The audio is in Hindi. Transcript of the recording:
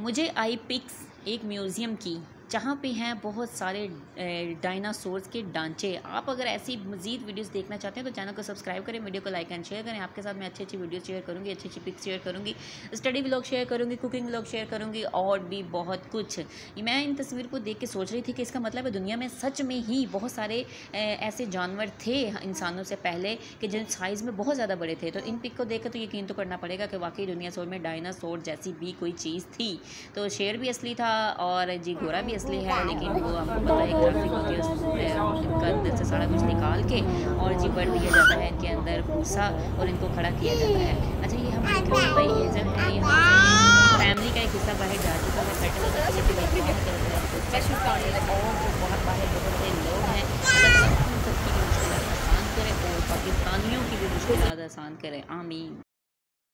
मुझे आई पिक्स एक म्यूज़ियम की जहाँ पे हैं बहुत सारे डायनासोर्स के ढांचे आप अगर ऐसी मजीद वीडियोस देखना चाहते हैं तो चैनल को सब्सक्राइब करें वीडियो को लाइक एंड शेयर करें। आपके साथ मैं अच्छी अच्छी वीडियो शेयर करूँगी अच्छी अच्छी पिक्स शेयर करूँगी स्टडी ब्लॉग शेयर करूँगी कुकिंग व्लॉग शेयर करूँगी, और भी बहुत कुछ। मैं इन तस्वीर को देख के सोच रही थी कि इसका मतलब है दुनिया में सच में ही बहुत सारे ऐसे जानवर थे इंसानों से पहले कि जिन साइज़ में बहुत ज़्यादा बड़े थे। तो इन पिक को देख तो यकीन तो करना पड़ेगा कि वाकई दुनिया सोर में डायनासोर जैसी भी कोई चीज़ थी। तो शेर भी असली था और जी घोड़ा भी असली है लेकिन वो हमको पता है ग्राफिक है अंदर से सारा कुछ निकाल के और जी बढ़ दिया जाता है इनके अंदर भूसा और इनको खड़ा किया जाता है। अच्छा ये हम भाई एजेंट है ये फैमिली का एक हिस्सा बाहर जा चुका है है और जो बहुत बाहर बहुत से लोग हैं सबकी मुश्किल आसान करें और पाकिस्तानियों की भी मुश्किल आसान करें। आमीन।